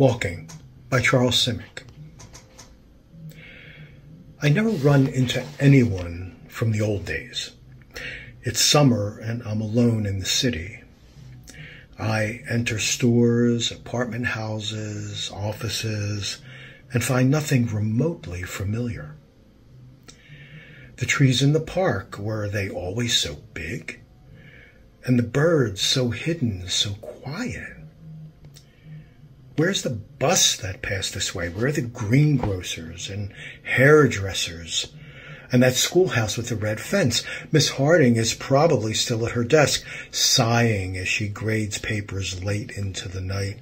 Walking by Charles Simic. I never run into anyone from the old days. It's summer and I'm alone in the city. I enter stores, apartment houses, offices, and find nothing remotely familiar. The trees in the park, were they always so big? And the birds so hidden, so quiet? Where's the bus that passed this way? Where are the greengrocers and hairdressers? And that schoolhouse with the red fence. Miss Harding is probably still at her desk, sighing as she grades papers late into the night.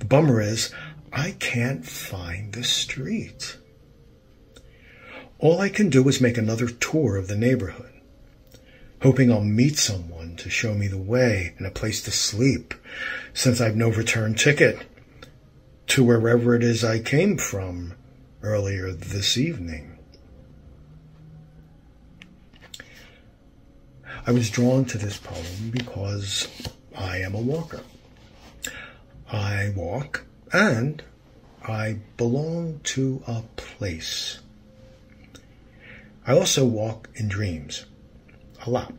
The bummer is, I can't find the street. All I can do is make another tour of the neighborhood, hoping I'll meet someone to show me the way and a place to sleep since I've no return ticket to wherever it is I came from earlier this evening. I was drawn to this poem because I am a walker. I walk and I belong to a place. I also walk in dreams a lot.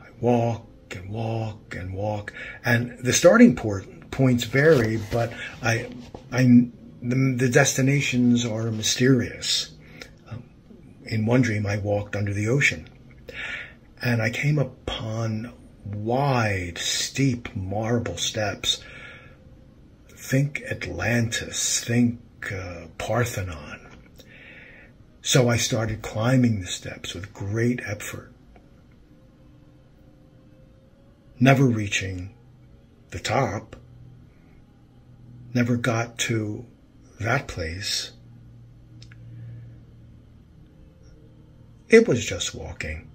I walk and walk and walk. And the starting port, points vary, but I, I, the, the destinations are mysterious. Um, in one dream, I walked under the ocean and I came upon wide, steep marble steps. Think Atlantis, think uh, Parthenon. So I started climbing the steps with great effort never reaching the top, never got to that place. It was just walking.